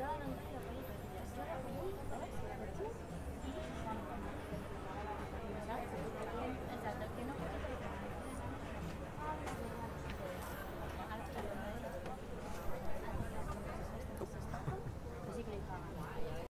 done